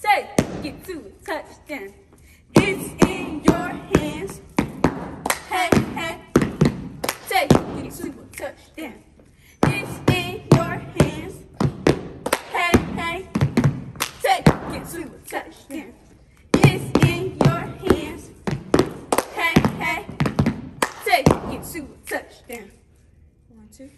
take it to a touchdown. It's in your hands. Hey, hey, take it to a touchdown. It's in your hands. Hey, hey, take it to a touchdown. It's in your hands. Hey, hey, take it to a touchdown. One, two.